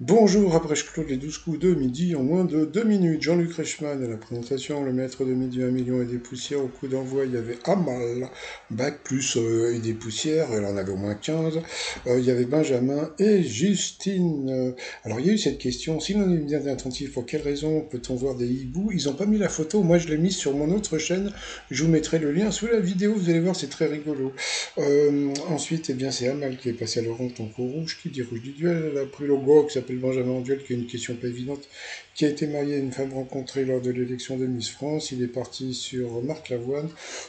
Bonjour, après je clôt les 12 coups de midi en moins de 2 minutes. Jean-Luc Reichmann à la présentation, le maître de midi 1 million et des poussières. Au coup d'envoi, il y avait Amal, bac plus euh, et des poussières, elle en avait au moins 15. Euh, il y avait Benjamin et Justine. Euh, alors il y a eu cette question, si l'on est bien attentif, pour quelle raison peut-on voir des hiboux? Ils n'ont pas mis la photo, moi je l'ai mise sur mon autre chaîne. Je vous mettrai le lien sous la vidéo, vous allez voir, c'est très rigolo. ensuite, eh bien c'est Amal qui est passé à donc au rouge, qui dit rouge du duel. Elle a pris le go qui Benjamin Duel, qui a une question pas évidente, qui a été marié à une femme rencontrée lors de l'élection de Miss France. Il est parti sur Marc Lavoine.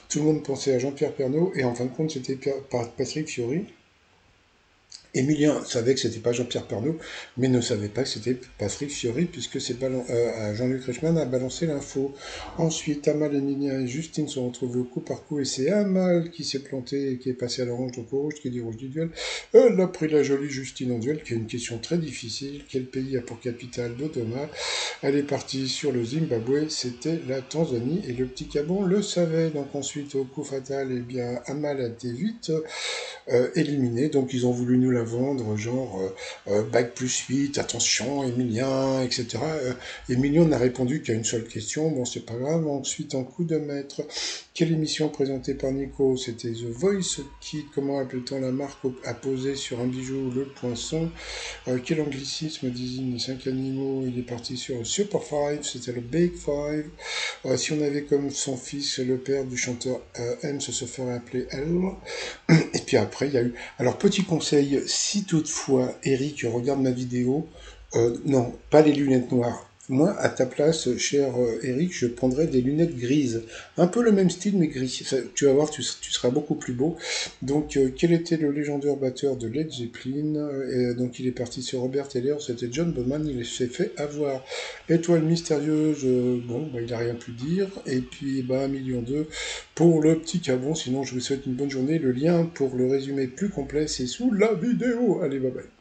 Tout le monde pensait à Jean-Pierre Pernaud, et en fin de compte, c'était Patrick Fiori. Emilien savait que c'était pas Jean-Pierre Pernaud, mais ne savait pas que c'était Patrick Fiori, puisque c'est euh, Jean-Luc Reichmann a balancé l'info. Ensuite, Amal, Emilien et Justine sont retrouvés au coup par coup, et c'est Amal qui s'est planté qui est passé à l'orange, donc au rouge, qui dit rouge du duel. Elle a pris la jolie Justine en duel, qui a une question très difficile. Quel pays a pour capitale Dodoma Elle est partie sur le Zimbabwe, c'était la Tanzanie, et le petit Cabon le savait. Donc ensuite, au coup fatal, eh bien, Amal a été vite euh, éliminé, donc ils ont voulu nous la vendre, genre euh, euh, bac plus 8, attention, Emilien, etc. Euh, Emilien n'a répondu qu'à une seule question, bon c'est pas grave. Ensuite, en coup de maître, quelle émission présentée par Nico? C'était The Voice Kid, comment appelle-t-on la marque à poser sur un bijou le poinçon? Quel anglicisme désigne les cinq animaux? Il est parti sur le Super Five, c'était le Big Five. si on avait comme son fils le père du chanteur M, ça se ferait appeler L. Et puis après, il y a eu... Alors, petit conseil, si toutefois Eric regarde ma vidéo, euh, non, pas les lunettes noires. Moi, à ta place, cher euh, Eric, je prendrais des lunettes grises. Un peu le même style, mais gris. tu vas voir, tu, seras beaucoup plus beau. Donc, euh, quel était le légendaire batteur de Led Zeppelin? Et, Donc, il est parti sur Robert Taylor, c'était John Bonham, il s'est fait avoir. Étoile mystérieuse, bon, bah, il n'a rien pu dire. Et puis, bah, million deux pour le petit cabon. Sinon, je vous souhaite une bonne journée. Le lien pour le résumé plus complet, c'est sous la vidéo. Allez, bye bye.